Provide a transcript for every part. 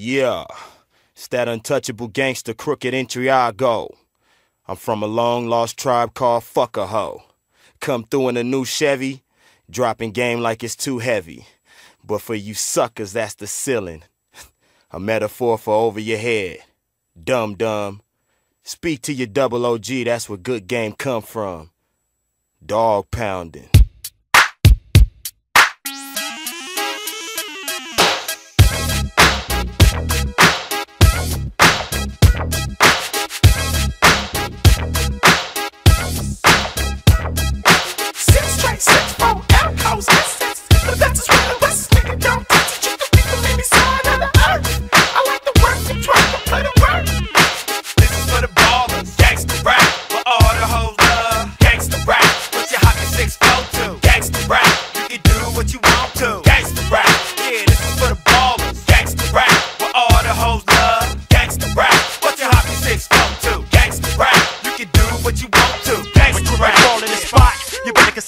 Yeah, it's that untouchable gangster crooked entry I go. I'm from a long lost tribe called Fuck a Hoe. Come through in a new Chevy, dropping game like it's too heavy. But for you suckers, that's the ceiling. A metaphor for over your head. Dumb dumb. Speak to your double OG, that's where good game come from. Dog pounding.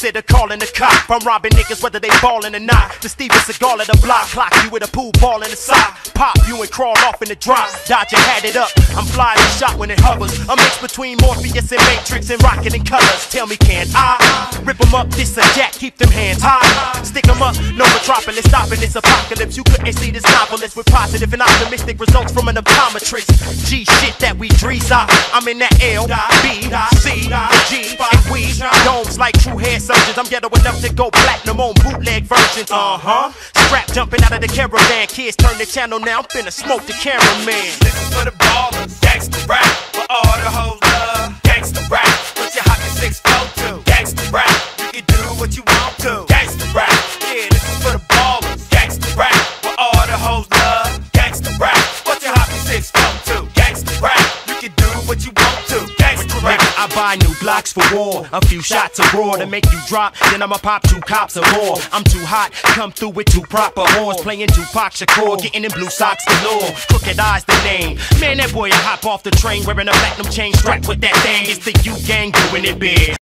Consider calling the cop. I'm robbing niggas whether they ballin' or not. The Steven Seagal of the block, clock you with a pool ball in the sock. Pop you and crawl off in the drop. Dodge and had it up. I'm flying the shot when it hovers. A mix between Morpheus and Matrix and rocket and colors. Tell me, can I rip 'em up? This a jack, keep them hands high. Stick 'em up, no metropolis, stopping this apocalypse. You couldn't see this novelist with positive and optimistic results from an optometrist. G shit that we drees out. I'm in that L, B, C, G, and we domes like true hair surgeons. I'm ghetto enough to go platinum on bootleg versions. Uh huh. Strap jumping out of the caravan. Kids turn the channel now. I'm finna smoke the cameraman. For the buy new blocks for war, a few shots of raw to make you drop. Then I'ma pop two cops or more. I'm too hot, come through with two proper horns, playing Tupac Shakur, getting in blue socks galore. Crooked I's the name. Man, that boy I hop off the train wearing a platinum chain strapped with that thing. It's the U gang doing it big.